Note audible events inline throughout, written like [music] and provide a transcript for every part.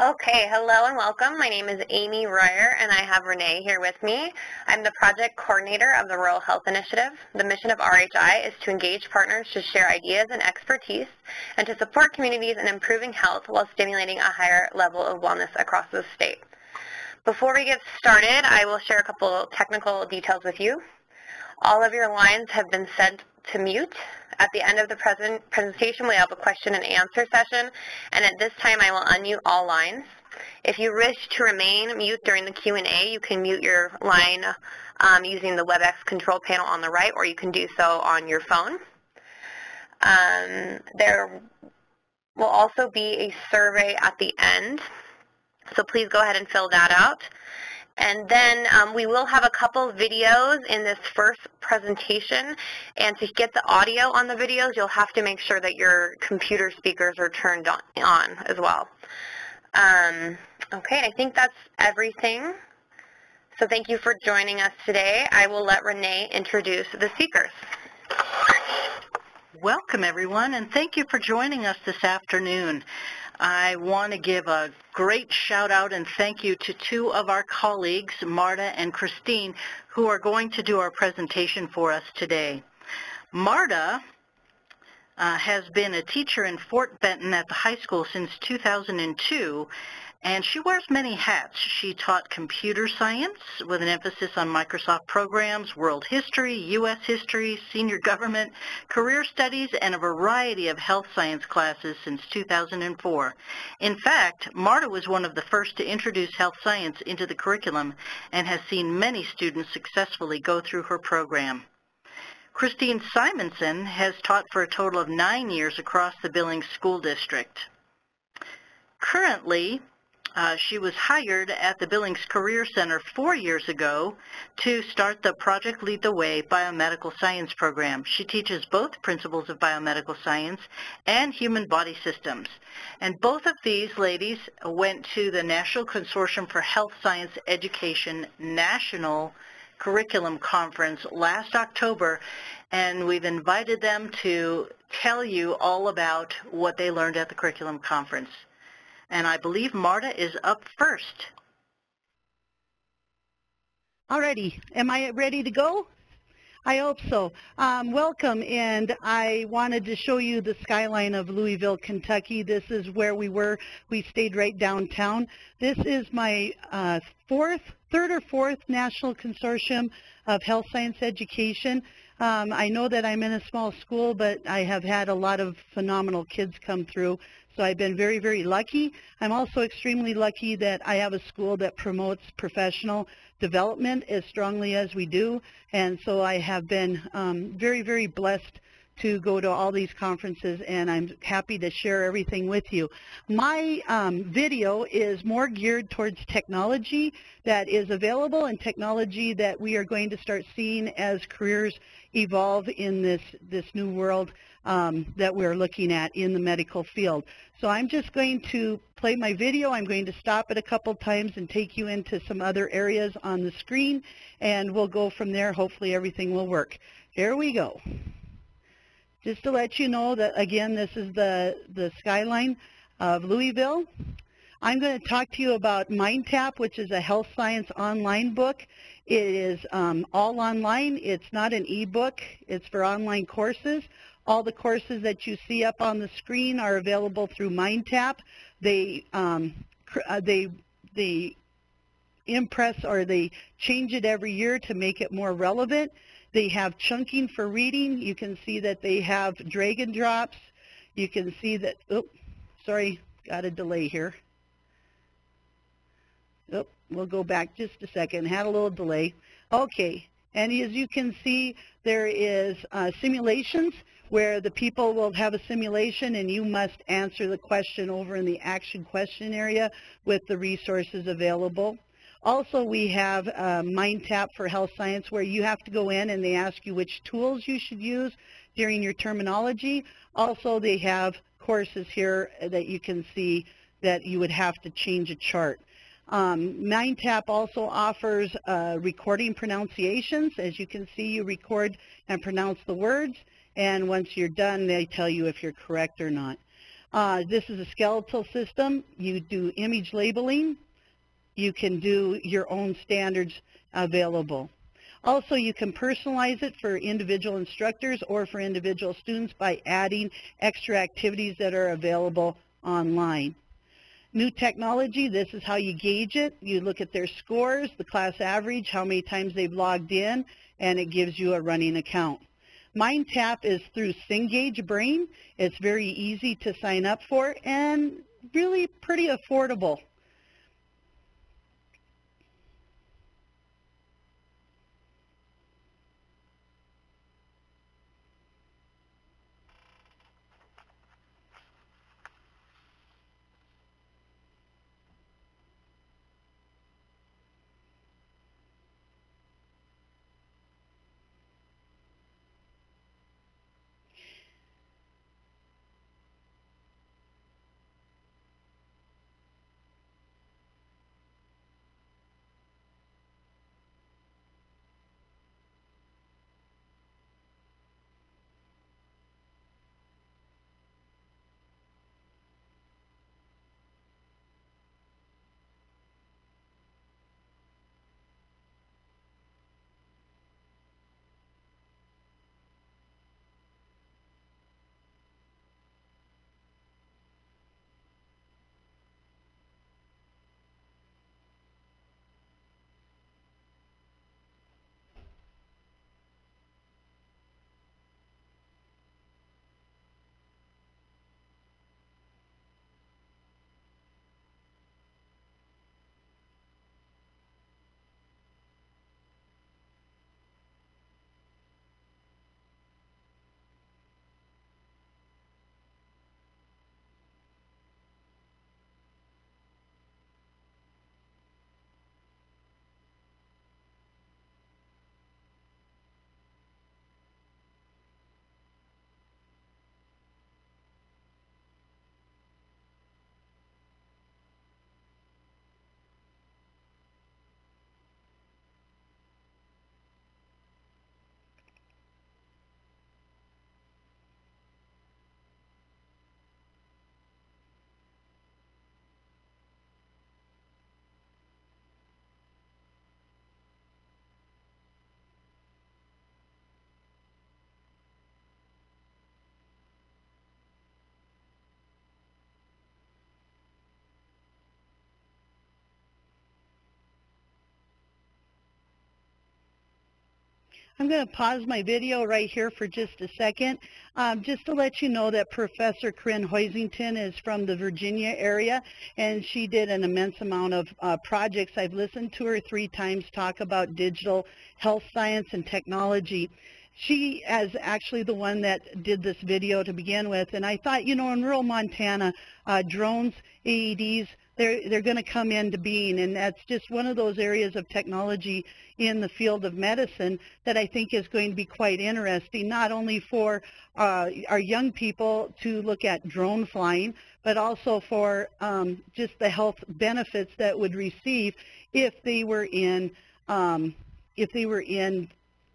Okay, hello and welcome. My name is Amy Royer and I have Renee here with me. I'm the project coordinator of the Rural Health Initiative. The mission of RHI is to engage partners to share ideas and expertise and to support communities in improving health while stimulating a higher level of wellness across the state. Before we get started, I will share a couple technical details with you. All of your lines have been set to mute. At the end of the present presentation, we have a question and answer session, and at this time I will unmute all lines. If you wish to remain mute during the Q&A, you can mute your line um, using the WebEx control panel on the right, or you can do so on your phone. Um, there will also be a survey at the end, so please go ahead and fill that out. And then um, we will have a couple videos in this first presentation. And to get the audio on the videos, you'll have to make sure that your computer speakers are turned on, on as well. Um, okay, I think that's everything. So thank you for joining us today. I will let Renee introduce the speakers. Welcome, everyone, and thank you for joining us this afternoon. I want to give a great shout out and thank you to two of our colleagues, Marta and Christine, who are going to do our presentation for us today. Marta uh, has been a teacher in Fort Benton at the high school since 2002 and she wears many hats. She taught computer science with an emphasis on Microsoft programs, world history, U.S. history, senior government, career studies, and a variety of health science classes since 2004. In fact, Marta was one of the first to introduce health science into the curriculum and has seen many students successfully go through her program. Christine Simonsen has taught for a total of nine years across the Billings School District. Currently, uh, she was hired at the Billings Career Center four years ago to start the Project Lead the Way biomedical science program. She teaches both principles of biomedical science and human body systems. And both of these ladies went to the National Consortium for Health Science Education National Curriculum Conference last October, and we've invited them to tell you all about what they learned at the curriculum conference and I believe Marta is up first. Alrighty, am I ready to go? I hope so. Um, welcome, and I wanted to show you the skyline of Louisville, Kentucky. This is where we were. We stayed right downtown. This is my uh, fourth, third or fourth National Consortium of Health Science Education. Um, I know that I'm in a small school, but I have had a lot of phenomenal kids come through. So I've been very, very lucky. I'm also extremely lucky that I have a school that promotes professional development as strongly as we do. And so I have been um, very, very blessed to go to all these conferences and I'm happy to share everything with you. My um, video is more geared towards technology that is available and technology that we are going to start seeing as careers evolve in this, this new world um, that we're looking at in the medical field. So I'm just going to play my video. I'm going to stop it a couple times and take you into some other areas on the screen, and we'll go from there. Hopefully everything will work. Here we go. Just to let you know that, again, this is the, the skyline of Louisville. I'm going to talk to you about MindTap, which is a health science online book. It is um, all online. It's not an e-book. It's for online courses. All the courses that you see up on the screen are available through MindTap. They, um, uh, they, they impress or they change it every year to make it more relevant. They have chunking for reading. You can see that they have drag and drops. You can see that, oh, sorry, got a delay here. Oh, we'll go back just a second. Had a little delay. Okay, and as you can see, there is uh, simulations where the people will have a simulation and you must answer the question over in the action question area with the resources available. Also, we have uh, MindTap for Health Science where you have to go in and they ask you which tools you should use during your terminology. Also, they have courses here that you can see that you would have to change a chart. Um, MindTap also offers uh, recording pronunciations. As you can see, you record and pronounce the words and once you're done, they tell you if you're correct or not. Uh, this is a skeletal system. You do image labeling. You can do your own standards available. Also, you can personalize it for individual instructors or for individual students by adding extra activities that are available online. New technology, this is how you gauge it. You look at their scores, the class average, how many times they've logged in, and it gives you a running account. MindTap is through Cengage Brain. It's very easy to sign up for and really pretty affordable. I'm going to pause my video right here for just a second, um, just to let you know that Professor Corinne Hoisington is from the Virginia area, and she did an immense amount of uh, projects. I've listened to her three times talk about digital health science and technology. She is actually the one that did this video to begin with, and I thought, you know, in rural Montana, uh, drones, AEDs, they're, they're going to come into being. And that's just one of those areas of technology in the field of medicine that I think is going to be quite interesting, not only for uh, our young people to look at drone flying, but also for um, just the health benefits that would receive if they were in, um, if they were in,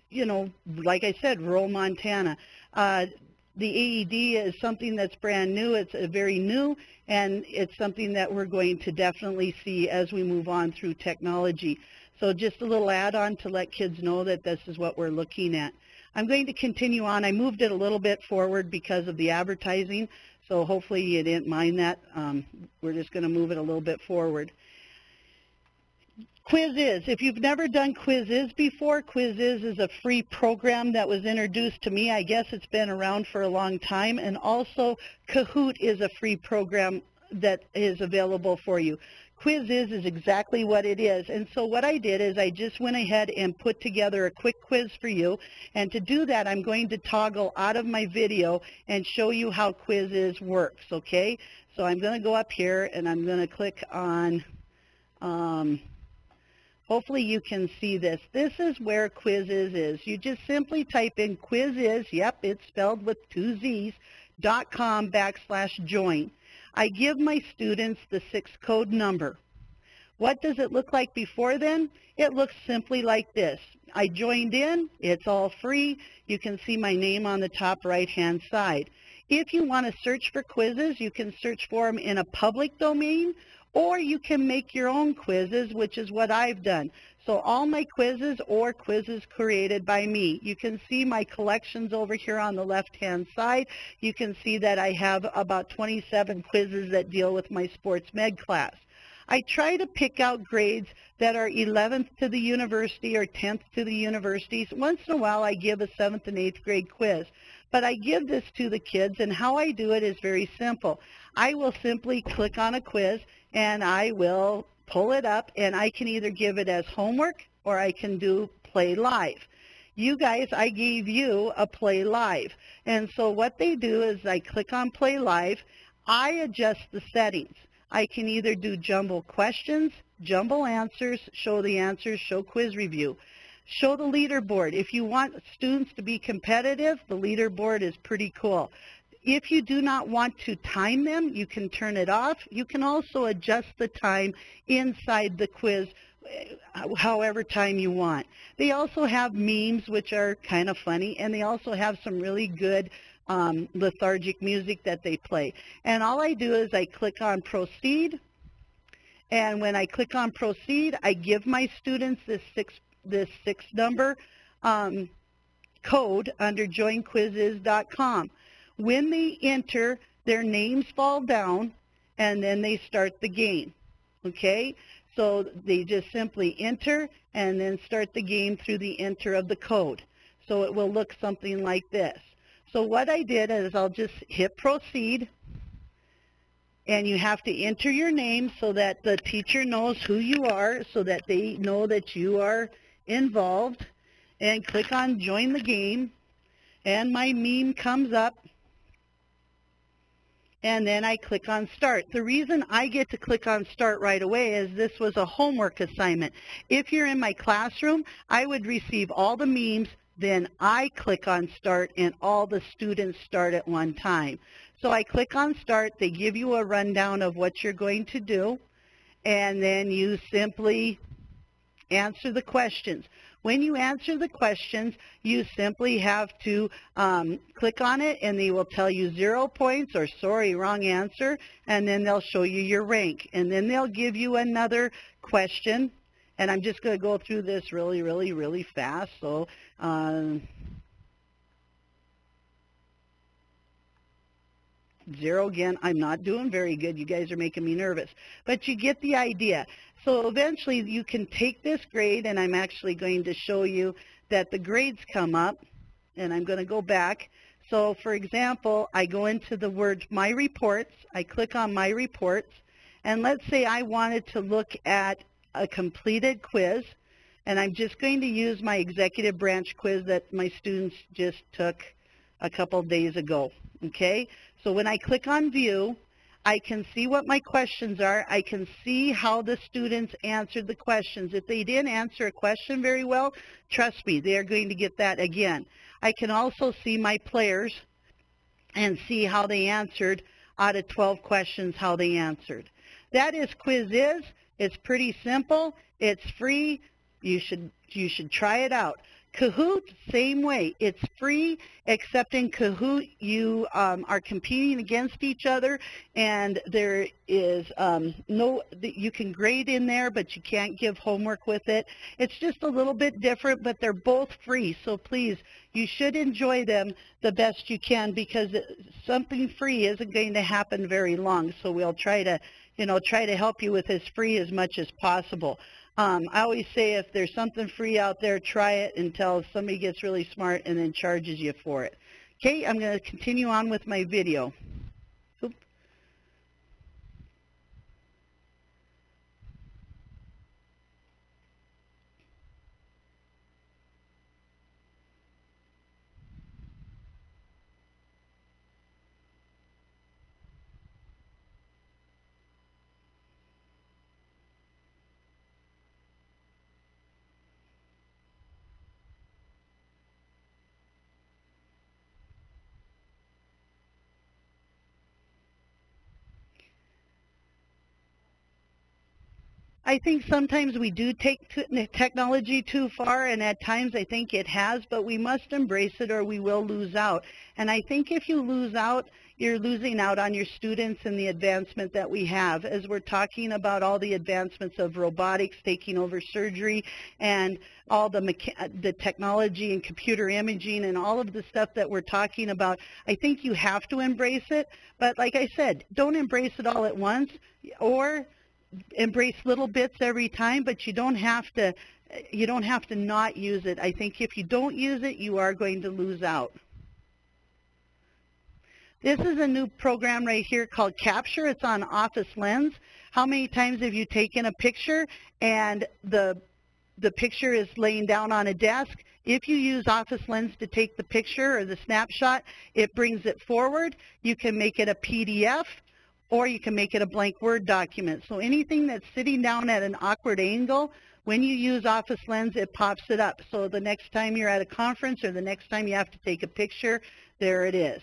you know, like I said, rural Montana. Uh, the AED is something that's brand new. It's very new, and it's something that we're going to definitely see as we move on through technology. So just a little add-on to let kids know that this is what we're looking at. I'm going to continue on. I moved it a little bit forward because of the advertising, so hopefully you didn't mind that. Um, we're just going to move it a little bit forward. Quizizz. If you've never done Quizizz before, Quizizz is a free program that was introduced to me. I guess it's been around for a long time. And also, Kahoot is a free program that is available for you. Quizizz is exactly what it is. And so what I did is I just went ahead and put together a quick quiz for you. And to do that, I'm going to toggle out of my video and show you how Quizizz works, okay? So I'm going to go up here and I'm going to click on... Um, Hopefully you can see this. This is where Quizizz is. You just simply type in Quizizz, yep, it's spelled with two Z's, dot com backslash join. I give my students the six code number. What does it look like before then? It looks simply like this. I joined in. It's all free. You can see my name on the top right-hand side. If you want to search for quizzes, you can search for them in a public domain, or you can make your own quizzes, which is what I've done. So all my quizzes or quizzes created by me. You can see my collections over here on the left-hand side. You can see that I have about 27 quizzes that deal with my sports med class. I try to pick out grades that are 11th to the university or 10th to the universities. Once in a while I give a 7th and 8th grade quiz. But I give this to the kids and how I do it is very simple. I will simply click on a quiz and I will pull it up and I can either give it as homework or I can do play live. You guys, I gave you a play live. And so what they do is I click on play live. I adjust the settings. I can either do jumble questions, jumble answers, show the answers, show quiz review. Show the leaderboard. If you want students to be competitive, the leaderboard is pretty cool. If you do not want to time them, you can turn it off. You can also adjust the time inside the quiz uh, however time you want. They also have memes, which are kind of funny, and they also have some really good um, lethargic music that they play. And all I do is I click on proceed, and when I click on proceed, I give my students this six, this six number um, code under joinquizizz.com. When they enter, their names fall down, and then they start the game. Okay? So they just simply enter and then start the game through the enter of the code. So it will look something like this. So what I did is I'll just hit proceed and you have to enter your name so that the teacher knows who you are so that they know that you are involved and click on join the game and my meme comes up and then I click on start. The reason I get to click on start right away is this was a homework assignment. If you're in my classroom, I would receive all the memes, then I click on start and all the students start at one time. So I click on start, they give you a rundown of what you're going to do, and then you simply answer the questions. When you answer the questions, you simply have to um, click on it and they will tell you zero points or sorry, wrong answer, and then they'll show you your rank. And then they'll give you another question, and I'm just going to go through this really, really, really fast. So um, Zero again, I'm not doing very good. You guys are making me nervous. But you get the idea. So eventually you can take this grade, and I'm actually going to show you that the grades come up, and I'm going to go back. So for example, I go into the word My Reports. I click on My Reports, and let's say I wanted to look at a completed quiz, and I'm just going to use my executive branch quiz that my students just took a couple days ago. Okay, so when I click on View, I can see what my questions are. I can see how the students answered the questions. If they didn't answer a question very well, trust me, they are going to get that again. I can also see my players and see how they answered out of 12 questions, how they answered. That is Quizizz. It's pretty simple. It's free. You should, you should try it out. Kahoot, same way. It's free, except in Kahoot you um, are competing against each other, and there is um, no, you can grade in there, but you can't give homework with it. It's just a little bit different, but they're both free, so please, you should enjoy them the best you can because something free isn't going to happen very long, so we'll try to, you know, try to help you with as free as much as possible. Um, I always say if there's something free out there, try it until somebody gets really smart and then charges you for it. Okay, I'm going to continue on with my video. I think sometimes we do take technology too far, and at times I think it has, but we must embrace it or we will lose out. And I think if you lose out, you're losing out on your students and the advancement that we have. As we're talking about all the advancements of robotics taking over surgery and all the, the technology and computer imaging and all of the stuff that we're talking about, I think you have to embrace it. But like I said, don't embrace it all at once or embrace little bits every time, but you don't have to you don't have to not use it. I think if you don't use it, you are going to lose out. This is a new program right here called Capture. It's on Office Lens. How many times have you taken a picture and the the picture is laying down on a desk? If you use Office Lens to take the picture or the snapshot, it brings it forward. You can make it a PDF or you can make it a blank Word document. So anything that's sitting down at an awkward angle, when you use Office Lens, it pops it up. So the next time you're at a conference or the next time you have to take a picture, there it is.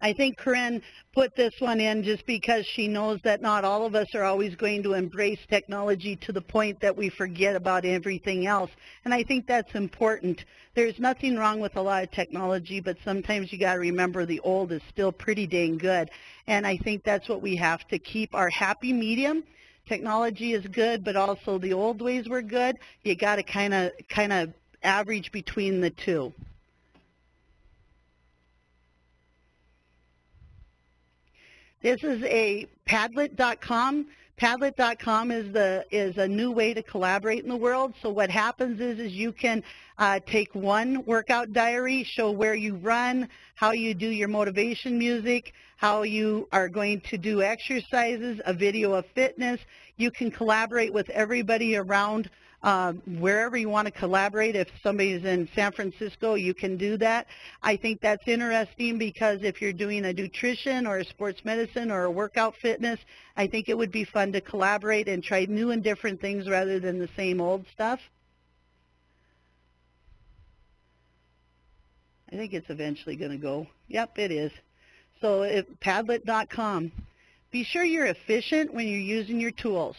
I think Corinne put this one in just because she knows that not all of us are always going to embrace technology to the point that we forget about everything else. And I think that's important. There's nothing wrong with a lot of technology, but sometimes you got to remember the old is still pretty dang good. And I think that's what we have to keep our happy medium technology is good, but also the old ways were good. You got to kind of kind of average between the two. This is a Padlet.com. Padlet.com is the is a new way to collaborate in the world. So what happens is is you can uh, take one workout diary, show where you run, how you do your motivation music, how you are going to do exercises, a video of fitness. You can collaborate with everybody around um, wherever you want to collaborate. If somebody's in San Francisco, you can do that. I think that's interesting because if you're doing a nutrition or a sports medicine or a workout fitness, I think it would be fun to collaborate and try new and different things rather than the same old stuff. I think it's eventually going to go. Yep, it is. So if, Padlet.com. Be sure you're efficient when you're using your tools.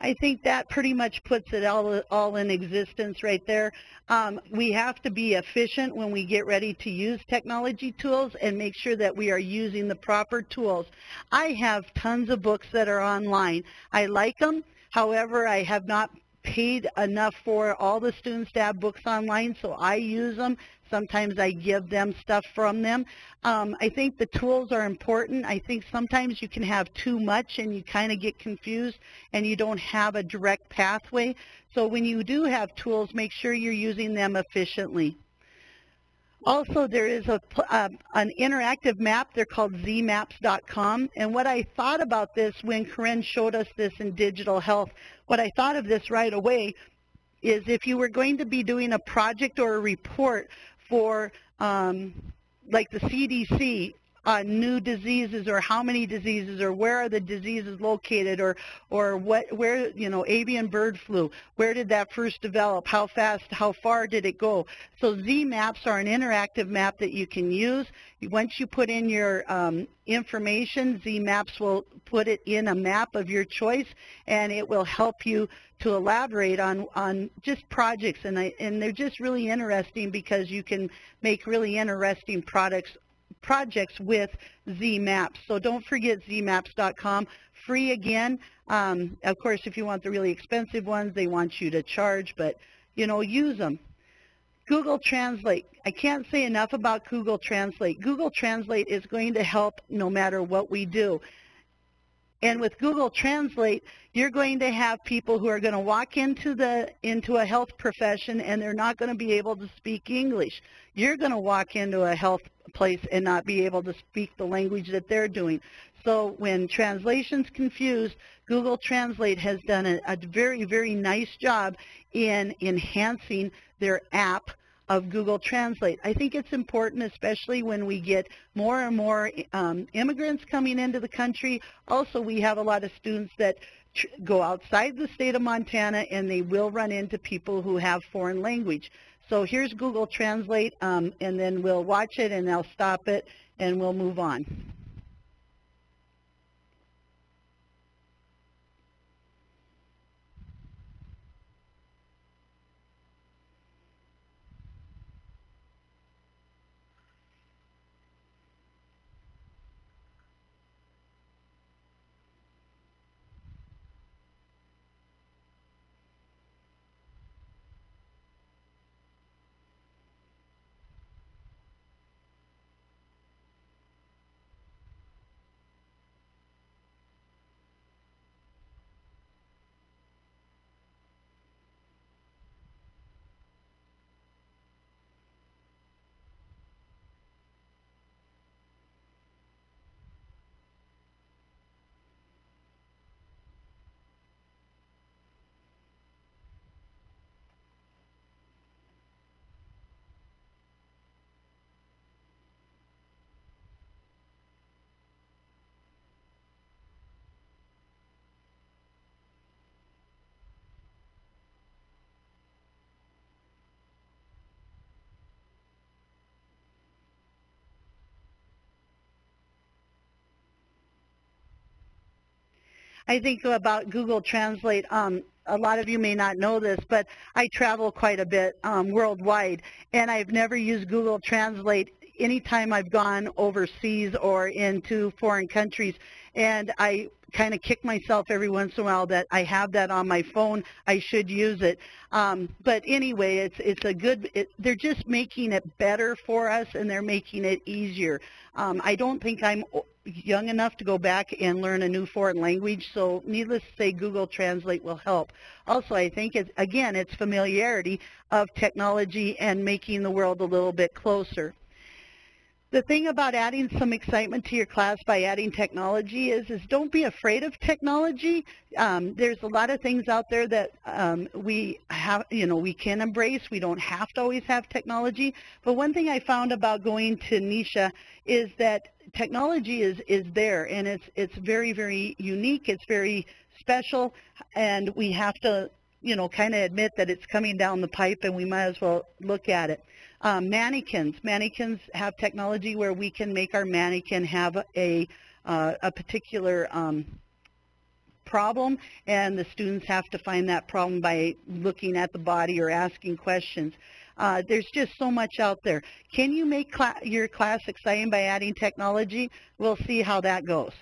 I think that pretty much puts it all, all in existence right there. Um, we have to be efficient when we get ready to use technology tools and make sure that we are using the proper tools. I have tons of books that are online. I like them. However, I have not paid enough for all the students to have books online, so I use them. Sometimes I give them stuff from them. Um, I think the tools are important. I think sometimes you can have too much and you kind of get confused and you don't have a direct pathway. So when you do have tools, make sure you're using them efficiently. Also, there is a, uh, an interactive map. They're called zeemaps.com. And what I thought about this when Corinne showed us this in digital health, what I thought of this right away is if you were going to be doing a project or a report for um, like the CDC uh, new diseases or how many diseases or where are the diseases located or or what where you know avian bird flu where did that first develop? How fast how far did it go? So ZeeMaps are an interactive map that you can use. Once you put in your um, information ZeeMaps will put it in a map of your choice and it will help you to elaborate on on just projects. And I, and they're just really interesting because you can make really interesting products projects with ZeeMaps. So don't forget zeemaps.com. Free again. Um, of course, if you want the really expensive ones, they want you to charge, but, you know, use them. Google Translate. I can't say enough about Google Translate. Google Translate is going to help no matter what we do. And with Google Translate, you're going to have people who are going to walk into the into a health profession and they're not going to be able to speak English. You're going to walk into a health place and not be able to speak the language that they're doing. So when translation's confused, Google Translate has done a, a very, very nice job in enhancing their app of Google Translate. I think it's important, especially when we get more and more um, immigrants coming into the country. Also, we have a lot of students that go outside the state of Montana and they will run into people who have foreign language. So here's Google Translate, um, and then we'll watch it and I'll stop it and we'll move on. I think about Google Translate. Um, a lot of you may not know this, but I travel quite a bit um, worldwide, and I've never used Google Translate anytime I've gone overseas or into foreign countries. And I kind of kick myself every once in a while that I have that on my phone. I should use it. Um, but anyway, it's it's a good. It, they're just making it better for us, and they're making it easier. Um, I don't think I'm young enough to go back and learn a new foreign language, so needless to say, Google Translate will help. Also, I think, it, again, it's familiarity of technology and making the world a little bit closer. The thing about adding some excitement to your class by adding technology is, is don't be afraid of technology. Um, there's a lot of things out there that um, we have, you know, we can embrace. We don't have to always have technology. But one thing I found about going to Nisha is that technology is, is there, and it's, it's very, very unique. It's very special, and we have to, you know, kind of admit that it's coming down the pipe, and we might as well look at it. Um, mannequins. Mannequins have technology where we can make our mannequin have a, uh, a particular um, problem, and the students have to find that problem by looking at the body or asking questions. Uh, there's just so much out there. Can you make cl your class exciting by adding technology? We'll see how that goes.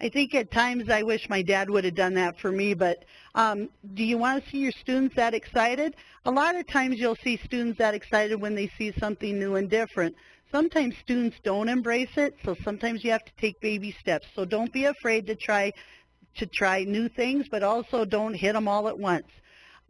I think at times I wish my dad would have done that for me, but um, do you want to see your students that excited? A lot of times you'll see students that excited when they see something new and different. Sometimes students don't embrace it, so sometimes you have to take baby steps. So don't be afraid to try to try new things, but also don't hit them all at once.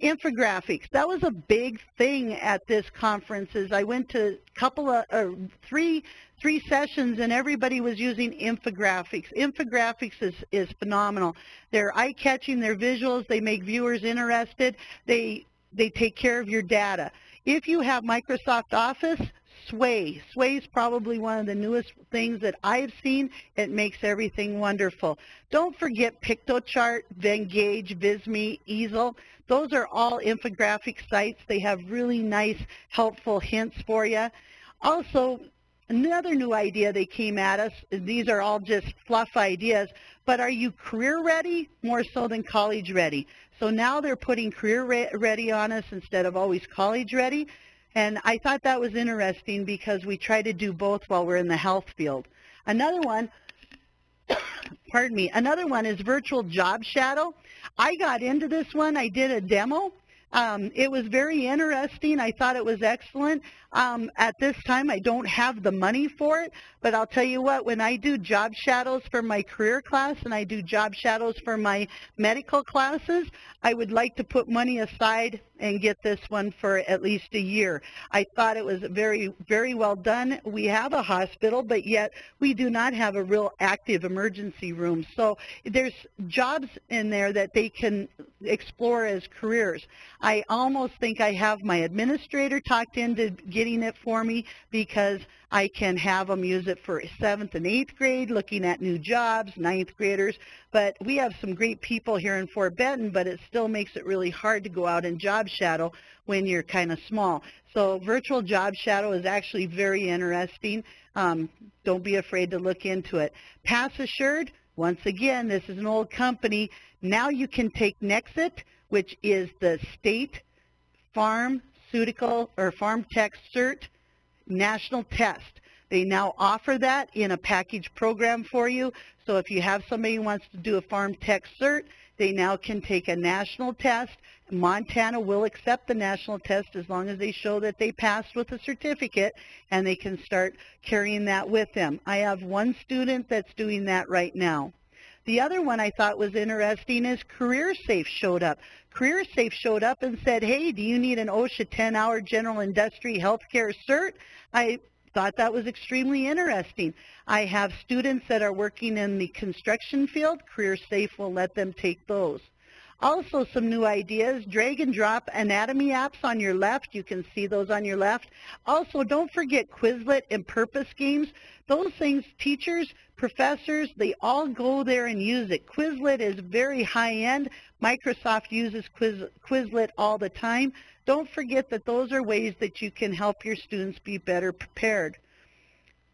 Infographics. That was a big thing at this conference. Is I went to a couple of or three three sessions and everybody was using infographics. Infographics is is phenomenal. They're eye catching. They're visuals. They make viewers interested. They they take care of your data. If you have Microsoft Office, Sway. Sway is probably one of the newest things that I've seen. It makes everything wonderful. Don't forget Piktochart, Venngage, Visme, Easel. Those are all infographic sites. They have really nice, helpful hints for you. Also, another new idea they came at us, these are all just fluff ideas, but are you career ready more so than college ready? So now they're putting career ready on us instead of always college ready. And I thought that was interesting because we try to do both while we're in the health field. Another one, [coughs] pardon me, another one is virtual job shadow. I got into this one. I did a demo. Um, it was very interesting. I thought it was excellent. Um, at this time, I don't have the money for it, but I'll tell you what, when I do job shadows for my career class and I do job shadows for my medical classes, I would like to put money aside and get this one for at least a year. I thought it was very, very well done. We have a hospital, but yet we do not have a real active emergency room. So there's jobs in there that they can explore as careers. I almost think I have my administrator talked into getting it for me because I can have them use it for 7th and 8th grade, looking at new jobs, ninth graders. But we have some great people here in Fort Benton, but it still makes it really hard to go out and job shadow when you're kind of small. So virtual job shadow is actually very interesting. Um, don't be afraid to look into it. Pass Assured, once again, this is an old company. Now you can take Nexit, which is the state pharmaceutical or pharm tech cert national test. They now offer that in a package program for you. So if you have somebody who wants to do a pharm tech cert, they now can take a national test. Montana will accept the national test as long as they show that they passed with a certificate and they can start carrying that with them. I have one student that's doing that right now. The other one I thought was interesting is CareerSafe showed up. CareerSafe showed up and said, hey, do you need an OSHA 10-hour general industry healthcare cert? I thought that was extremely interesting. I have students that are working in the construction field. CareerSafe will let them take those. Also some new ideas, drag and drop anatomy apps on your left. You can see those on your left. Also, don't forget Quizlet and Purpose Games. Those things, teachers, professors, they all go there and use it. Quizlet is very high-end. Microsoft uses Quiz, Quizlet all the time. Don't forget that those are ways that you can help your students be better prepared.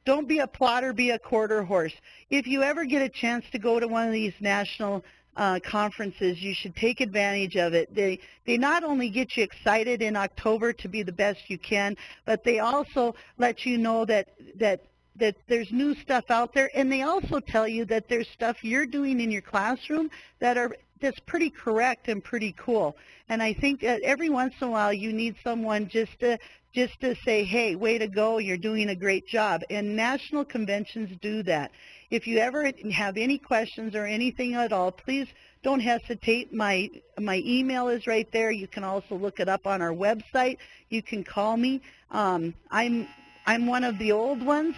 Don't be a plotter, be a quarter horse. If you ever get a chance to go to one of these national uh, conferences, you should take advantage of it. They they not only get you excited in October to be the best you can, but they also let you know that that that there's new stuff out there, and they also tell you that there's stuff you're doing in your classroom that are that's pretty correct and pretty cool. And I think that every once in a while you need someone just to just to say, hey, way to go, you're doing a great job. And national conventions do that. If you ever have any questions or anything at all, please don't hesitate. My my email is right there. You can also look it up on our website. You can call me. Um, I'm I'm one of the old ones,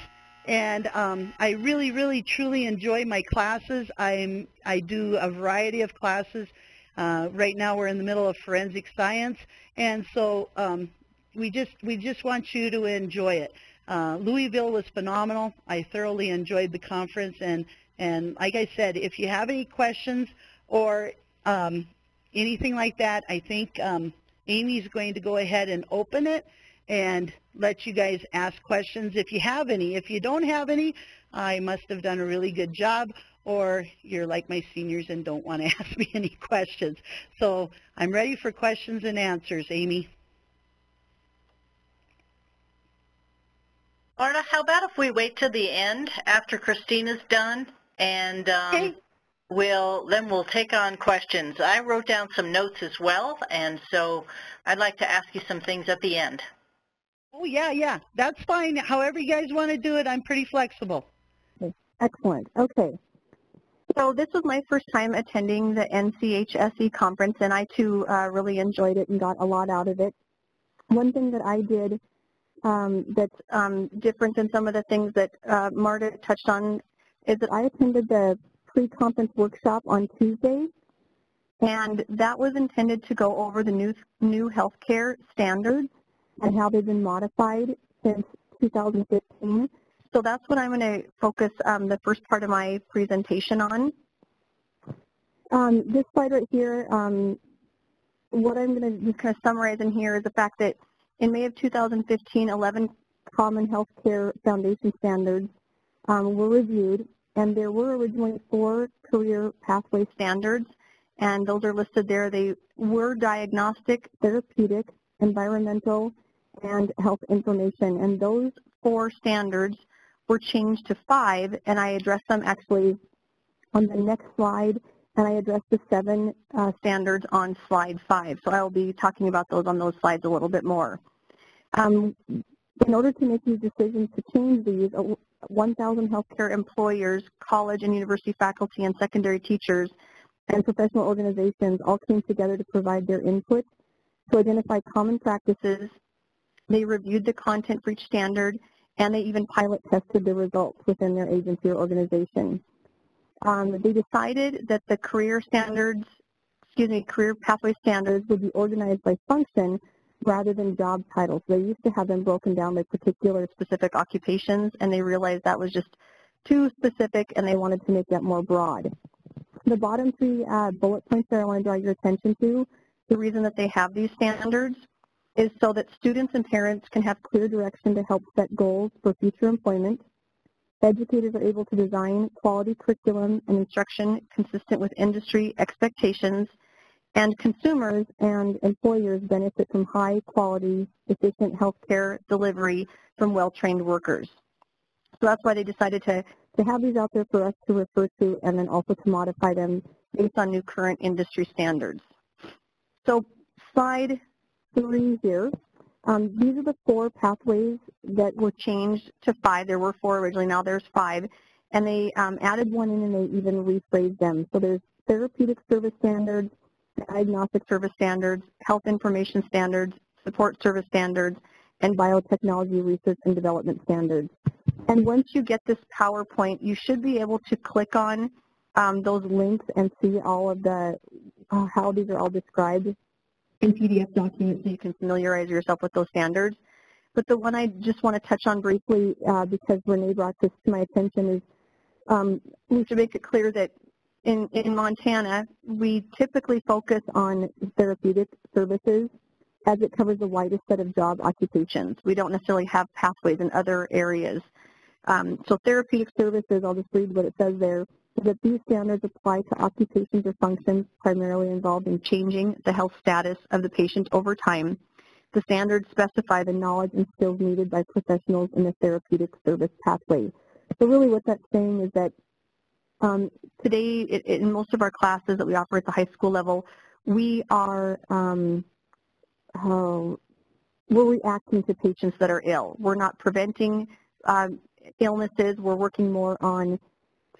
and um, I really, really, truly enjoy my classes. I'm I do a variety of classes. Uh, right now, we're in the middle of forensic science, and so um, we just we just want you to enjoy it. Uh, Louisville was phenomenal. I thoroughly enjoyed the conference, and and like I said, if you have any questions or um, anything like that, I think um, Amy's going to go ahead and open it and let you guys ask questions if you have any. If you don't have any, I must have done a really good job or you're like my seniors and don't want to [laughs] ask me any questions. So I'm ready for questions and answers, Amy. Marta, how about if we wait to the end after Christina's done and um, okay. we'll then we'll take on questions. I wrote down some notes as well, and so I'd like to ask you some things at the end. Oh, yeah, yeah. That's fine. However you guys want to do it, I'm pretty flexible. Excellent. Okay. So this was my first time attending the NCHSE conference, and I too uh, really enjoyed it and got a lot out of it. One thing that I did um, that's um, different than some of the things that uh, Marta touched on is that I attended the pre-conference workshop on Tuesday, and that was intended to go over the new, new healthcare standards and how they've been modified since 2015. So that's what I'm going to focus um, the first part of my presentation on. Um, this slide right here, um, what I'm going to kind of summarize in here is the fact that in May of 2015, 11 common healthcare foundation standards um, were reviewed, and there were originally four career pathway standards, and those are listed there. They were diagnostic, therapeutic, environmental, and health information, and those four standards were changed to five, and I address them actually on the next slide, and I address the seven uh, standards on slide five. So I will be talking about those on those slides a little bit more. Um, in order to make these decisions to change these, 1,000 healthcare employers, college and university faculty, and secondary teachers, and professional organizations all came together to provide their input to identify common practices. They reviewed the content for each standard and they even pilot tested the results within their agency or organization. Um, they decided that the career standards, excuse me, career pathway standards would be organized by function rather than job titles. They used to have them broken down by particular specific occupations, and they realized that was just too specific, and they wanted to make that more broad. The bottom three uh, bullet points that I want to draw your attention to, the reason that they have these standards is so that students and parents can have clear direction to help set goals for future employment. Educators are able to design quality curriculum and instruction consistent with industry expectations, and consumers and employers benefit from high quality, efficient healthcare delivery from well-trained workers. So that's why they decided to, to have these out there for us to refer to and then also to modify them based on new current industry standards. So slide three here. Um, these are the four pathways that were changed to five. There were four originally, now there's five. And they um, added one in and they even rephrased them. So there's therapeutic service standards, diagnostic service standards, health information standards, support service standards, and biotechnology research and development standards. And once you get this PowerPoint, you should be able to click on um, those links and see all of the, uh, how these are all described in PDF documents so you can familiarize yourself with those standards. But the one I just want to touch on briefly uh, because Renee brought this to my attention is um, we should make it clear that in, in Montana, we typically focus on therapeutic services as it covers the widest set of job occupations. We don't necessarily have pathways in other areas. Um, so therapeutic services, I'll just read what it says there that these standards apply to occupations or functions primarily involved in changing the health status of the patient over time. The standards specify the knowledge and skills needed by professionals in the therapeutic service pathway. So really what that's saying is that um, today it, in most of our classes that we offer at the high school level, we are um, uh, we're reacting to patients that are ill. We're not preventing um, illnesses. We're working more on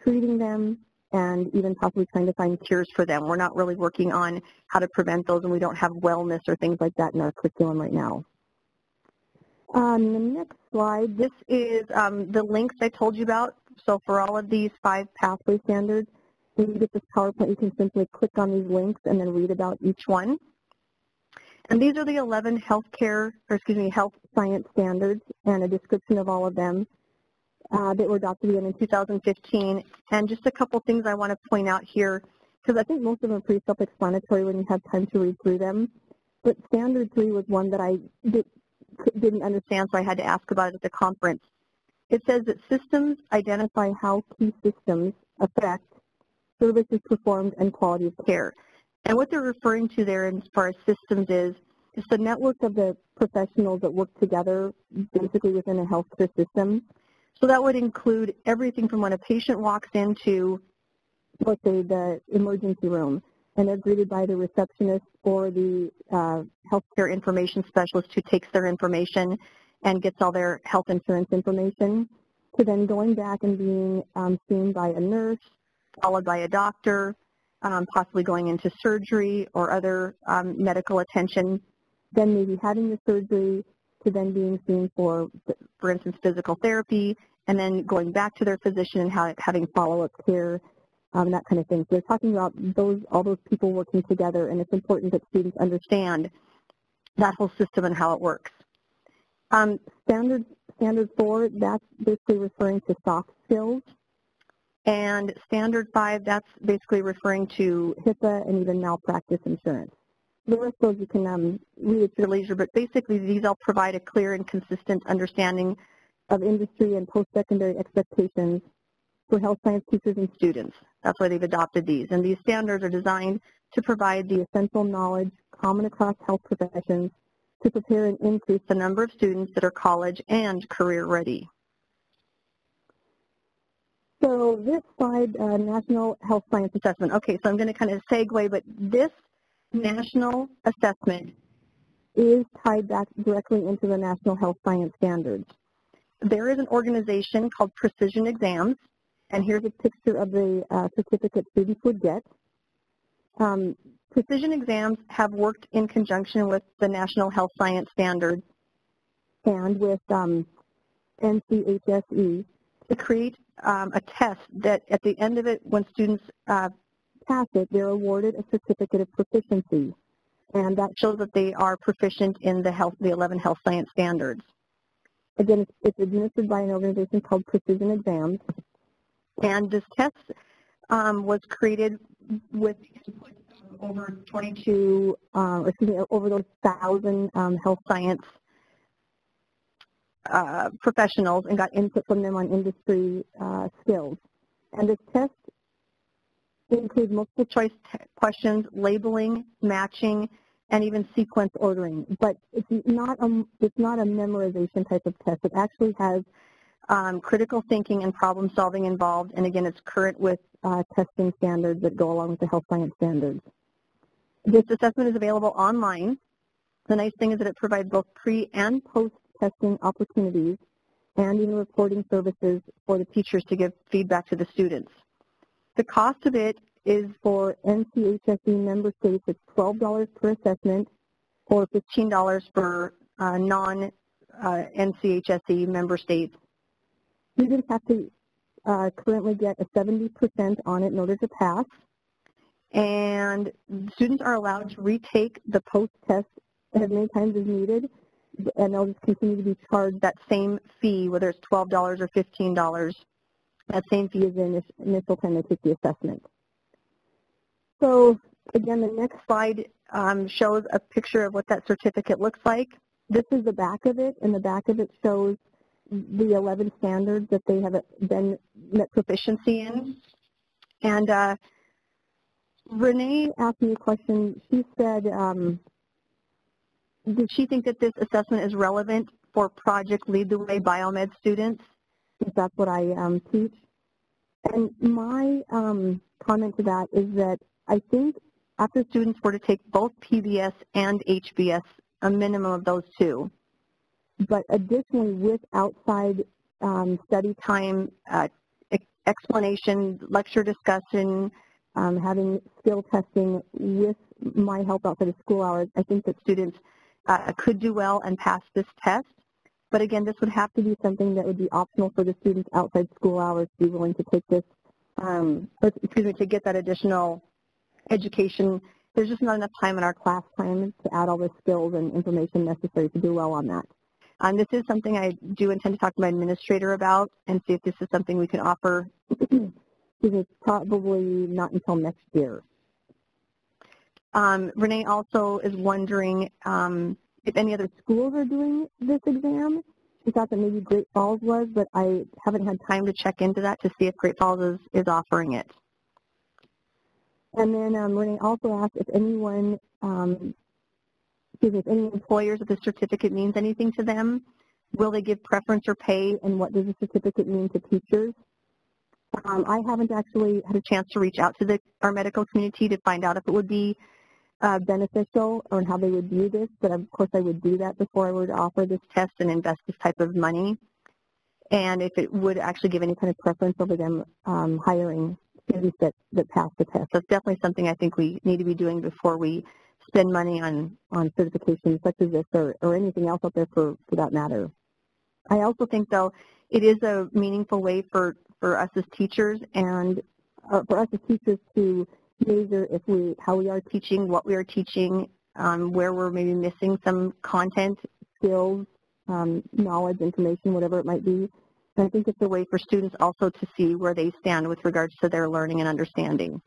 treating them and even possibly trying to find cures for them. We're not really working on how to prevent those and we don't have wellness or things like that in our curriculum right now. Um, the next slide, this is um, the links I told you about. So for all of these five pathway standards, when you get this PowerPoint, you can simply click on these links and then read about each one. And these are the 11 healthcare, or excuse me, health science standards and a description of all of them uh, that were adopted again in 2015. And just a couple things I want to point out here, because I think most of them are pretty self-explanatory when you have time to read through them. But standard three was one that I did, didn't understand, so I had to ask about it at the conference. It says that systems identify how key systems affect services performed and quality of care. And what they're referring to there as far as systems is, is the network of the professionals that work together basically within a healthcare system so that would include everything from when a patient walks into, let's say, the emergency room, and they're greeted by the receptionist or the uh, healthcare information specialist who takes their information and gets all their health insurance information, to then going back and being um, seen by a nurse followed by a doctor, um, possibly going into surgery or other um, medical attention, then maybe having the surgery to then being seen for, for instance, physical therapy, and then going back to their physician and having follow-up care, um, that kind of thing. So they're talking about those all those people working together, and it's important that students understand that whole system and how it works. Um, standard standard four, that's basically referring to soft skills. And standard five, that's basically referring to HIPAA and even malpractice insurance. The rest of those you can um, read at your leisure, but basically these all provide a clear and consistent understanding of industry and post-secondary expectations for health science teachers and students. That's why they've adopted these. And these standards are designed to provide the essential knowledge common across health professions to prepare and increase the number of students that are college and career ready. So this slide, uh, National Health Science Assessment. Okay, so I'm going to kind of segue, but this national assessment is tied back directly into the National Health Science Standards. There is an organization called Precision Exams, and here's a picture of the uh, certificate students would get. Um, Precision Exams have worked in conjunction with the National Health Science Standards and with um, NCHSE to create um, a test that at the end of it, when students uh, pass it, they're awarded a certificate of proficiency. And that shows that they are proficient in the, health, the 11 health science standards. Again, it's, administered by an organization called Precision Exams. And this test um, was created with over 22, uh, excuse me, over those thousand um, health science uh, professionals and got input from them on industry uh, skills. And this test includes multiple choice questions, labeling, matching, and even sequence ordering. But it's not a, it's not a memorization type of test. It actually has um, critical thinking and problem solving involved, and again, it's current with uh, testing standards that go along with the health science standards. This assessment is available online. The nice thing is that it provides both pre and post testing opportunities and even reporting services for the teachers to give feedback to the students. The cost of it is for NCHSE member states, it's $12 per assessment or $15 for uh, non-NCHSE uh, member states. Students have to uh, currently get a 70% on it in order to pass. And students are allowed to retake the post-test as many times as needed and they'll just continue to be charged that same fee, whether it's $12 or $15. That same fee is the initial the assessment. So again, the next slide um, shows a picture of what that certificate looks like. This is the back of it, and the back of it shows the 11 standards that they have been met proficiency in. And uh, Renee asked me a question. She said, um, does she think that this assessment is relevant for Project Lead the Way Biomed students, if that's what I um, teach? And my um, comment to that is that I think after students were to take both PBS and HBS, a minimum of those two, but additionally with outside um, study time, uh, explanation, lecture discussion, um, having skill testing with my help outside of school hours, I think that students uh, could do well and pass this test. But again, this would have to be something that would be optional for the students outside school hours to be willing to take this, um, excuse me, to get that additional education. There's just not enough time in our class time to add all the skills and information necessary to do well on that. Um, this is something I do intend to talk to my administrator about and see if this is something we can offer, [clears throat] excuse me, probably not until next year. Um, Renee also is wondering um, if any other schools are doing this exam. She thought that maybe Great Falls was, but I haven't had time to check into that to see if Great Falls is, is offering it. And then um, Renee also asked if anyone, um, excuse me, if any employers, if the certificate means anything to them. Will they give preference or pay, and what does the certificate mean to teachers? Um, I haven't actually had a chance to reach out to the, our medical community to find out if it would be uh, beneficial on how they would view this, but of course I would do that before I were to offer this test and invest this type of money. And if it would actually give any kind of preference over them um, hiring students that, that pass the test. That's definitely something I think we need to be doing before we spend money on, on certifications such as this or, or anything else out there for, for that matter. I also think, though, it is a meaningful way for, for us as teachers and uh, for us as teachers to measure if we, how we are teaching, what we are teaching, um, where we're maybe missing some content, skills, um, knowledge, information, whatever it might be. And I think it's a way for students also to see where they stand with regards to their learning and understanding.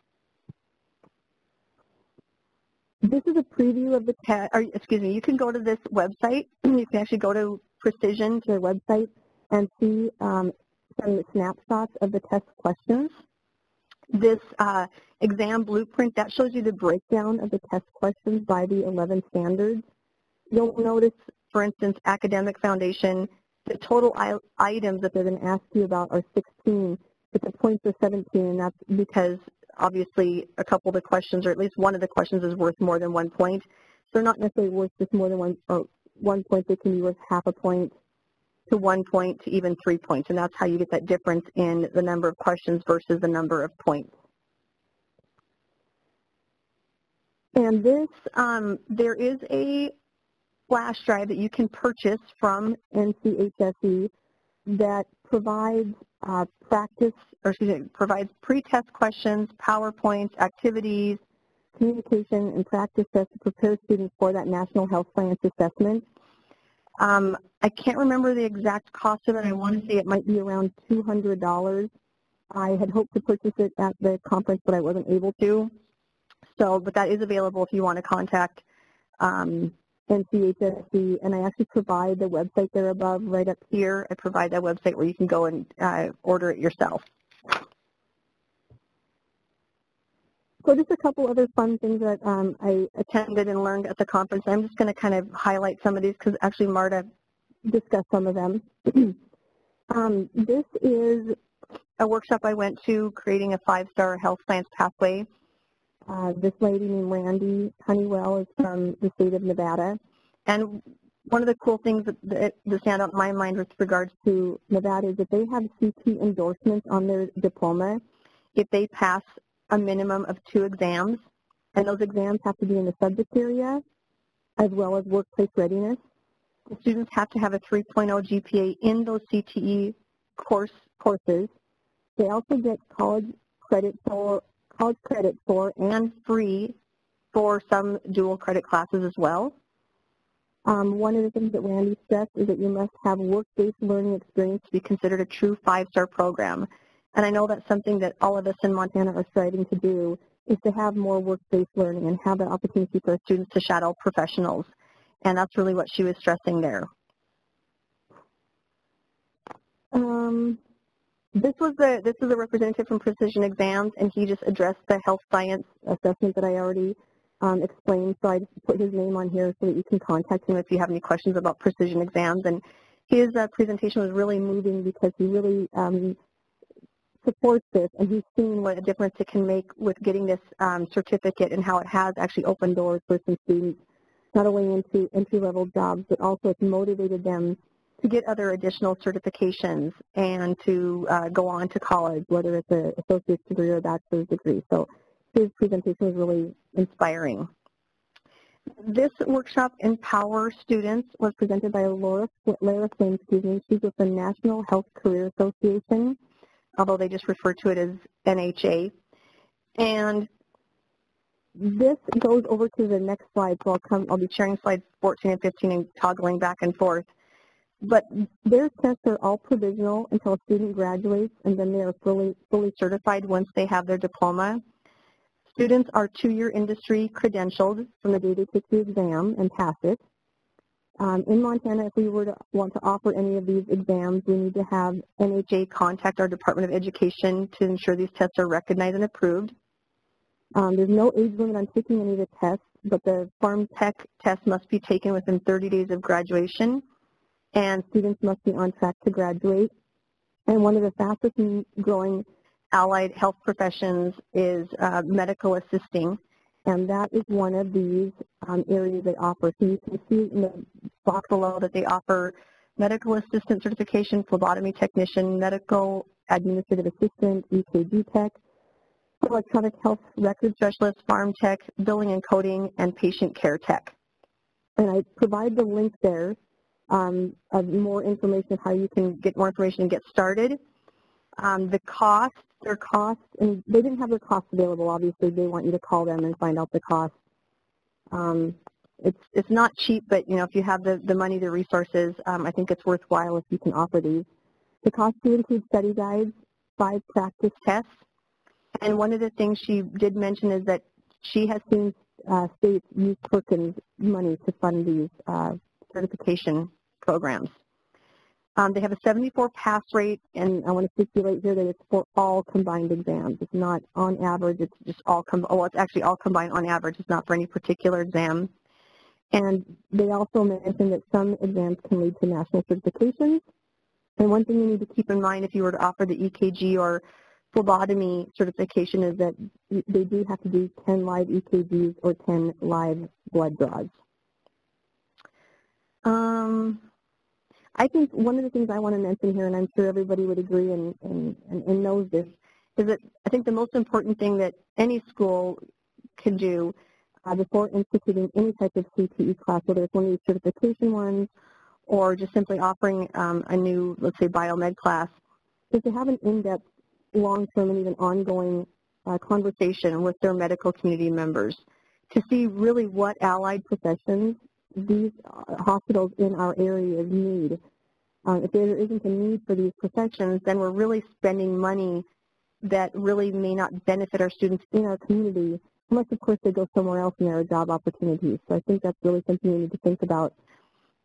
This is a preview of the test, or excuse me, you can go to this website. [clears throat] You can actually go to Precision, to their website, and see um, some snapshots of the test questions. This uh, exam blueprint, that shows you the breakdown of the test questions by the 11 standards. You'll notice, for instance, academic foundation, the total items that they're going to ask you about are 16, but the points are 17, and that's because obviously a couple of the questions, or at least one of the questions is worth more than one point. So they're not necessarily worth just more than one, one point, they can be worth half a point to one point to even three points, and that's how you get that difference in the number of questions versus the number of points. And this, um, there is a flash drive that you can purchase from NCHSE that provides uh, practice, or excuse me, provides pre-test questions, PowerPoints, activities, communication, and practice tests to prepare students for that National Health Science Assessment. Um, I can't remember the exact cost of it. I want to say it might be around $200. I had hoped to purchase it at the conference, but I wasn't able to. So, but that is available if you want to contact um, NCHSE, and I actually provide the website there above right up here. I provide that website where you can go and uh, order it yourself. So just a couple other fun things that um, I attended and learned at the conference. I'm just going to kind of highlight some of these because actually Marta discussed some of them. [clears throat] um, this is a workshop I went to creating a five-star health science pathway. Uh, this lady named Randy Honeywell is from the state of Nevada. And one of the cool things that, that, that stand out in my mind with regards to Nevada is that they have CT endorsements on their diploma if they pass a minimum of two exams, and those exams have to be in the subject area as well as workplace readiness. The students have to have a 3.0 GPA in those CTE course courses. They also get college credit for college credit for and free for some dual credit classes as well. Um, one of the things that Randy stressed is that you must have work-based learning experience to be considered a true five-star program. And I know that's something that all of us in Montana are striving to do, is to have more work-based learning and have that opportunity for students to shadow professionals. And that's really what she was stressing there. Um, this was the this is a representative from Precision Exams, and he just addressed the health science assessment that I already um, explained. So I just put his name on here so that you can contact him if you have any questions about Precision Exams. And his uh, presentation was really moving because he really um, supports this, and he's seen what a difference it can make with getting this um, certificate and how it has actually opened doors for some students, not only into entry-level jobs, but also it's motivated them to get other additional certifications and to uh, go on to college, whether it's an associate's degree or a bachelor's degree. So his presentation was really inspiring. This workshop, Empower Students, was presented by Laura, Lara excuse me. She's with the National Healthcareer Association although they just refer to it as NHA. And this goes over to the next slide, so I'll, come, I'll be sharing slides 14 and 15 and toggling back and forth. But their tests are all provisional until a student graduates, and then they are fully, fully certified once they have their diploma. Students are two-year industry credentialed from the day they take the exam and pass it. Um, in Montana, if we were to want to offer any of these exams, we need to have NHA contact our Department of Education to ensure these tests are recognized and approved. Um, there's no age limit on taking any of the tests, but the Pharm Tech test must be taken within 30 days of graduation, and students must be on track to graduate. And one of the fastest growing allied health professions is uh, medical assisting and that is one of these um, areas they offer. So you can see in the box below that they offer medical assistant certification, phlebotomy technician, medical administrative assistant, EKG tech, electronic health record specialist, pharm tech, billing and coding, and patient care tech. And I provide the link there um, of more information of how you can get more information and get started. Um, the cost, their cost, and they didn't have their cost available, obviously. They want you to call them and find out the cost. Um, it's it's not cheap, but you know if you have the, the money, the resources, um, I think it's worthwhile if you can offer these. The cost do include study guides, five practice tests, and one of the things she did mention is that she has seen uh, states use Perkins money to fund these uh, certification programs. Um, they have a 74 pass rate, and I want to stipulate here that it's for all combined exams. It's not on average. It's just all com oh, it's actually all combined on average. It's not for any particular exam. And they also mentioned that some exams can lead to national certifications. And one thing you need to keep in mind if you were to offer the EKG or phlebotomy certification is that they do have to do 10 live EKGs or 10 live blood draws. Um, I think one of the things I want to mention here, and I'm sure everybody would agree and, and, and knows this, is that I think the most important thing that any school can do uh, before instituting any type of CTE class, whether it's one of these certification ones or just simply offering um, a new, let's say, biomed class, is to have an in-depth, long-term, and even ongoing uh, conversation with their medical community members to see really what allied professions these uh, hospitals in our areas need. Uh, if there isn't a need for these professions, then we're really spending money that really may not benefit our students in our community, unless of course they go somewhere else and there are job opportunities. So I think that's really something we need to think about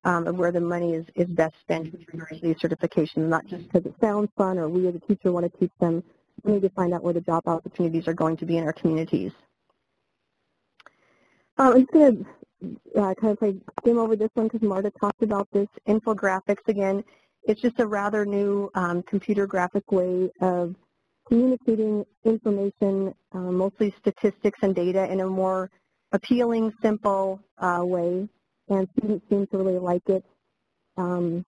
um, where the money is, is best spent with to these certifications, not just because it sounds fun or we as a teacher want to teach them. We need to find out where the job opportunities are going to be in our communities. Um, I'm going to uh, kind of skim over this one because Marta talked about this. Infographics, again, it's just a rather new um, computer graphic way of communicating information, uh, mostly statistics and data in a more appealing, simple uh, way, and students seem to really like it. Um,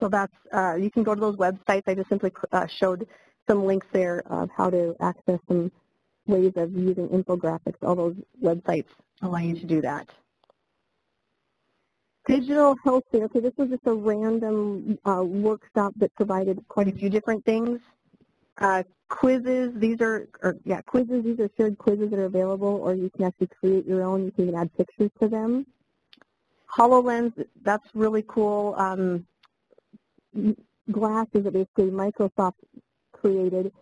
so that's, uh, you can go to those websites. I just simply uh, showed some links there of how to access some ways of using infographics. All those websites allow you to do that. Digital health. Okay, this was just a random uh, workshop that provided quite a few different things. Uh, Quizizz, these are, or, yeah, Quizizz, these are shared quizzes that are available, or you can actually create your own. You can even add pictures to them. HoloLens, that's really cool. Um, glasses that basically Microsoft created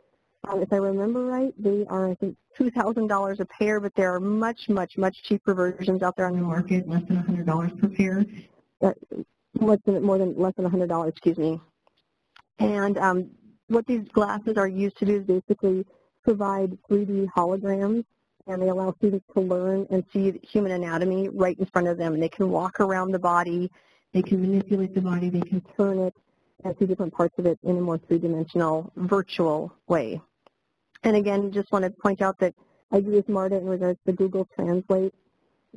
um, if I remember right, they are, I think, $2,000 a pair, but there are much, much, much cheaper versions out there on the market, less than $100 per pair. Uh, less than, more than less than $100, excuse me. And um, what these glasses are used to do is basically provide 3D holograms, and they allow students to learn and see human anatomy right in front of them. And they can walk around the body, they can manipulate the body, they can turn it, and see different parts of it in a more three-dimensional virtual way. And again, just want to point out that I agree with Marta in regards to Google Translate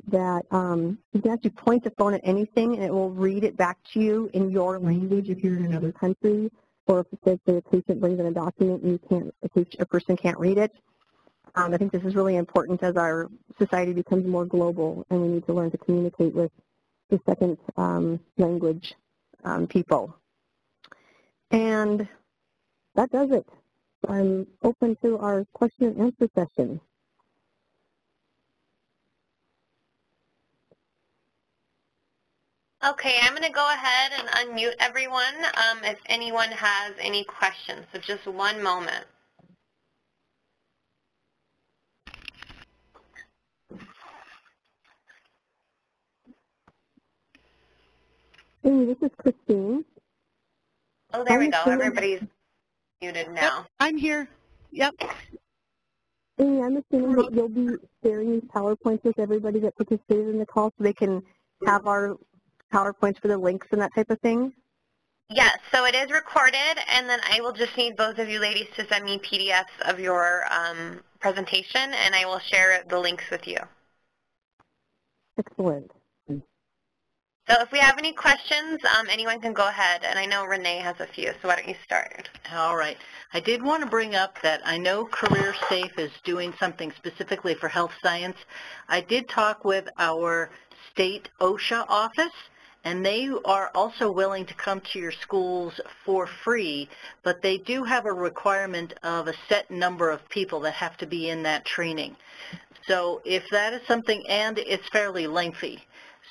that um, you can actually point the phone at anything and it will read it back to you in your language if you're in another country or if it says a patient brings in a document and you can't, a, patient, a person can't read it. Um, I think this is really important as our society becomes more global and we need to learn to communicate with the second um, language um, people. And that does it. I'm open to our question and answer session. Okay, I'm going to go ahead and unmute everyone um, if anyone has any questions. So just one moment. Amy, this is Christine. Oh, there we go. Everybody's muted now. Yep, I'm here. Yep. Amy, I'm assuming that you'll be sharing these PowerPoints with everybody that participated in the call so they can have our PowerPoints for the links and that type of thing? Yes, so it is recorded, and then I will just need both of you ladies to send me PDFs of your um, presentation, and I will share the links with you. Excellent. So if we have any questions, um, anyone can go ahead. And I know Renee has a few, so why don't you start? All right. I did want to bring up that I know Career Safe is doing something specifically for health science. I did talk with our state OSHA office, and they are also willing to come to your schools for free, but they do have a requirement of a set number of people that have to be in that training. So if that is something, and it's fairly lengthy.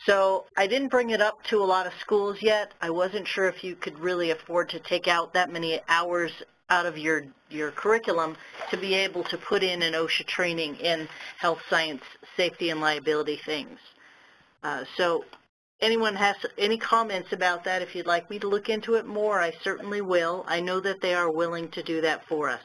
So I didn't bring it up to a lot of schools yet. I wasn't sure if you could really afford to take out that many hours out of your, your curriculum to be able to put in an OSHA training in health science, safety, and liability things. Uh, so anyone has any comments about that, if you'd like me to look into it more, I certainly will. I know that they are willing to do that for us.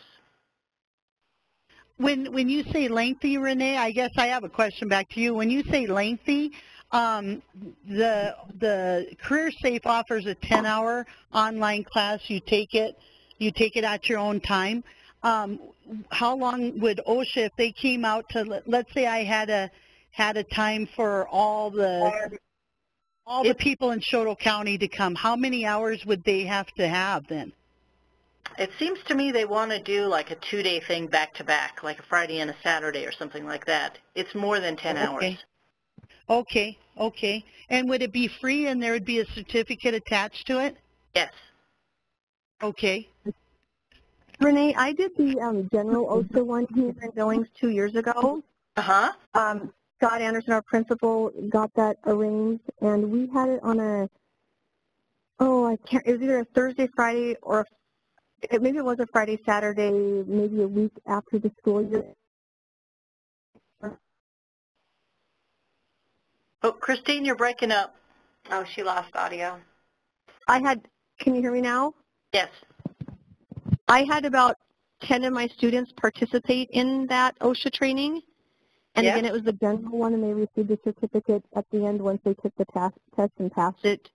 When when you say lengthy, Renee, I guess I have a question back to you. When you say lengthy, um, the the Career Safe offers a 10-hour online class. You take it you take it at your own time. Um, how long would OSHA, if they came out to, let's say I had a had a time for all the all the people in Chouteau County to come, how many hours would they have to have then? It seems to me they want to do like a two-day thing back-to-back, like a Friday and a Saturday or something like that. It's more than 10 okay. hours. Okay, okay. And would it be free and there would be a certificate attached to it? Yes. Okay. Renee, I did the um, general [laughs] OSHA one here in Billings two years ago. Uh-huh. Um, Scott Anderson, our principal, got that arranged, and we had it on a, oh, I can't, it was either a Thursday, Friday, or it, maybe it was a Friday, Saturday, maybe a week after the school year. Oh, Christine, you're breaking up. Oh, she lost audio. I had, can you hear me now? Yes. I had about 10 of my students participate in that OSHA training. And Yeah. again, it was the general one, and they received a certificate at the end once they took the task, test and passed it.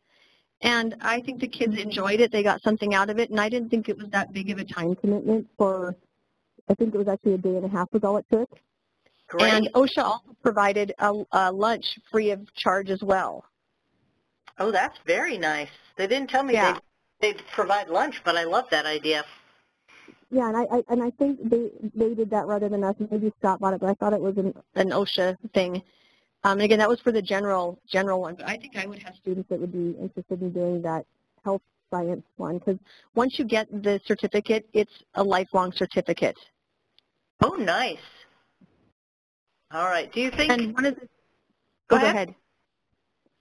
And I think the kids enjoyed it. They got something out of it, and I didn't think it was that big of a time commitment for, I think it was actually a day and a half was all it took. Great. And OSHA also provided a, a lunch free of charge as well. oh, that's very nice. They didn't tell me Yeah. they they provide lunch, but I love that idea. Yeah, and I, I and I think they they did that rather than us. Maybe Scott bought it, but I thought it was an, an OSHA thing. Um, and again, that was for the general general one. But I think I would have students that would be interested in doing that health science one because once you get the certificate, it's a lifelong certificate. Oh, nice. All right. Do you think? And one of the Go oh, ahead.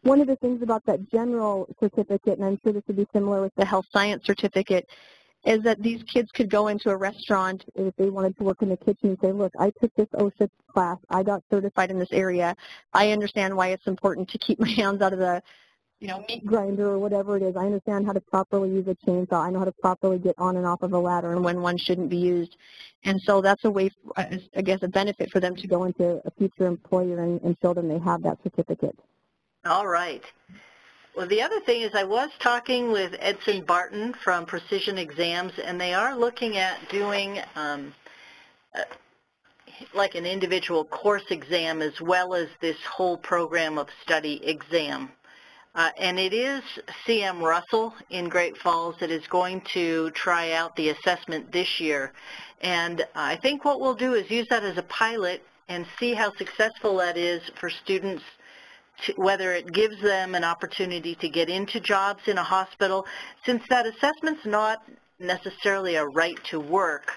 One of the things about that general certificate, and I'm sure this would be similar with the health science certificate, is that these kids could go into a restaurant if they wanted to work in the kitchen and say, look, I took this OSHA class. I got certified in this area. I understand why it's important to keep my [laughs] hands out of the you know, meat grinder or whatever it is. I understand how to properly use a chainsaw. I know how to properly get on and off of a ladder and when one shouldn't be used. And so that's a way, for, I guess, a benefit for them to go into a future employer and, and show them they have that certificate. All right. Well, the other thing is I was talking with Edson Barton from Precision Exams, and they are looking at doing um, uh, like an individual course exam as well as this whole program of study exam. Uh, and it is CM Russell in Great Falls that is going to try out the assessment this year. And I think what we'll do is use that as a pilot and see how successful that is for students to, whether it gives them an opportunity to get into jobs in a hospital. Since that assessment's not necessarily a right to work,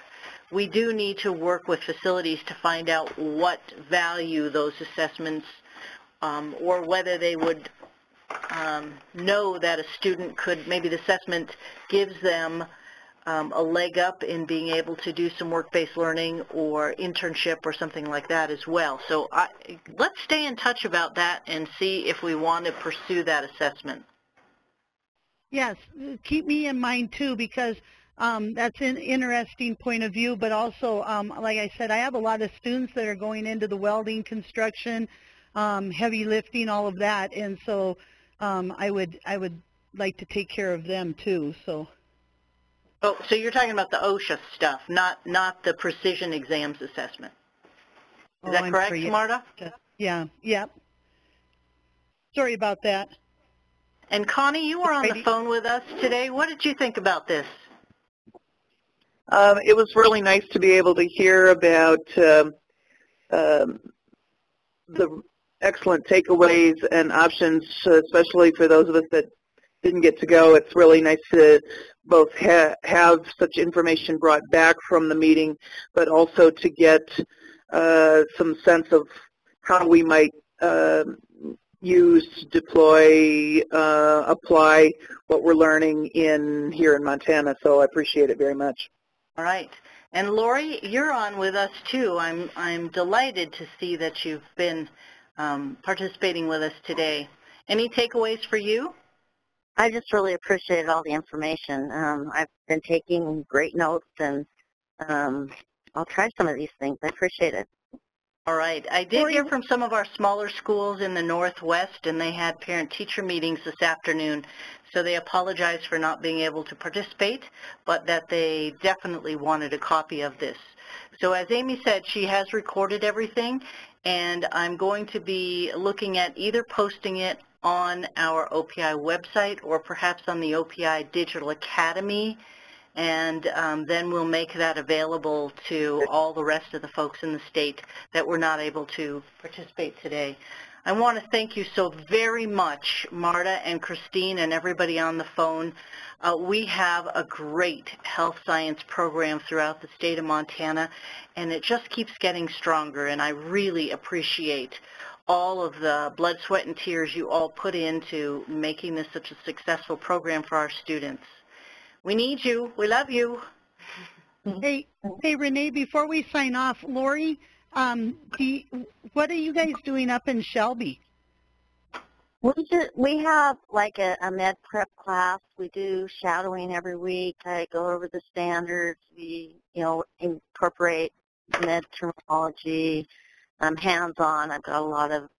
we do need to work with facilities to find out what value those assessments um, or whether they would um, know that a student could, maybe the assessment gives them um, a leg up in being able to do some work-based learning or internship or something like that as well. So I, let's stay in touch about that and see if we want to pursue that assessment. Yes, keep me in mind too because um, that's an interesting point of view, but also, um, like I said, I have a lot of students that are going into the welding, construction, um, heavy lifting, all of that, and so um, I would I would like to take care of them too. So. Oh, so you're talking about the OSHA stuff, not not the precision exams assessment. Is Oh, that I'm correct, sorry. Marta? Yeah, yep. Sorry about that. And Connie, you were on the phone with us today. What did you think about this? Um, it was really nice to be able to hear about um, um, the excellent takeaways and options, especially for those of us that didn't get to go. It's really nice to both ha- have such information brought back from the meeting, but also to get uh, some sense of how we might um use, deploy, uh, apply what we're learning in here in Montana. So I appreciate it very much. All right. And Lori, you're on with us too. I'm I'm delighted to see that you've been um, participating with us today. Any takeaways for you? I just really appreciated all the information. Um, I've been taking great notes, and um, I'll try some of these things. I appreciate it. All right. I did hear from some of our smaller schools in the Northwest, and they had parent-teacher meetings this afternoon. So they apologized for not being able to participate, but that they definitely wanted a copy of this. So as Amy said, she has recorded everything, and I'm going to be looking at either posting it on our OPI website or perhaps on the OPI Digital Academy and um, then we'll make that available to all the rest of the folks in the state that were not able to participate today. I want to thank you so very much, Marta and Christine and everybody on the phone. Uh, we have a great health science program throughout the state of Montana, and it just keeps getting stronger, and I really appreciate all of the blood, sweat, and tears you all put into making this such a successful program for our students. We need you. We love you. Hey, hey, Renee, before we sign off, Lori, um, you- what are you guys doing up in Shelby? We just, we have like a, a med prep class. We do shadowing every week. I go over the standards. We, you know, incorporate med terminology, um, hands-on. I've got a lot of,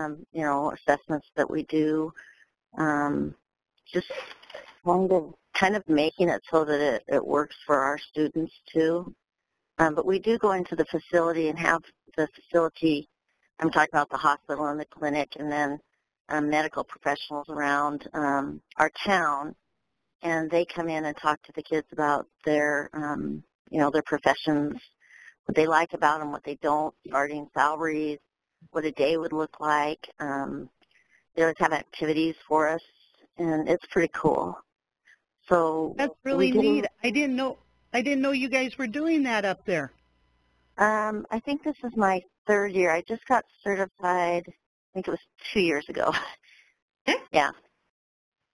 um, you know, assessments that we do. Um, just kind of, kind of making it so that it, it works for our students too. Um, but we do go into the facility and have the facility. I'm talking about the hospital and the clinic, and then um, medical professionals around um, our town, and they come in and talk to the kids about their, um, you know, their professions, what they like about them, what they don't, starting salaries, what a day would look like. Um, they always have activities for us, and it's pretty cool. So That's really neat. I didn't know. I didn't know you guys were doing that up there. Um, I think this is my third year. I just got certified. I think it was two years ago. [laughs] Yeah.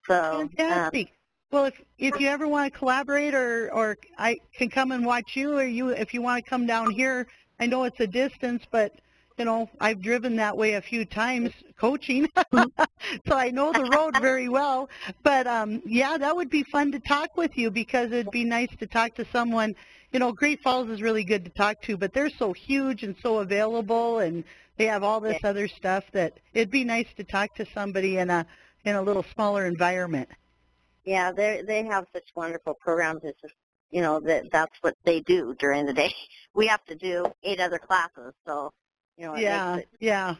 So um, Fantastic. well, if if you ever want to collaborate, or or I can come and watch you, or you if you want to come down here, I know it's a distance, but you know I've driven that way a few times coaching, [laughs] so I know the road [laughs] very well. But um, yeah, that would be fun to talk with you because it'd be nice to talk to someone. You know, Great Falls is really good to talk to, but they're so huge and so available, and they have all this other stuff that it'd be nice to talk to somebody in a in a little smaller environment. Yeah, they they have such wonderful programs. It's just you know that that's what they do during the day. [laughs] We have to do eight other classes, so you know it Yeah, makes it yeah.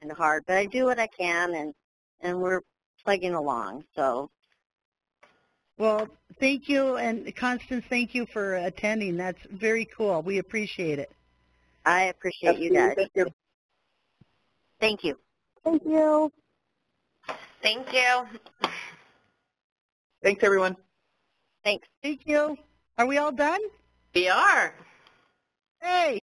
kind of hard. But I do what I can, and and we're plugging along. So Well, thank you, and Constance, thank you for attending. That's very cool. We appreciate it. I appreciate you guys. Thank you. Thank you. Thank you. Thank you. Thanks, everyone. Thanks. Thank you. Are we all done? We are. Hey.